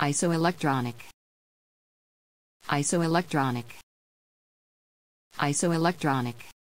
Isoelectronic. Isoelectronic. Isoelectronic.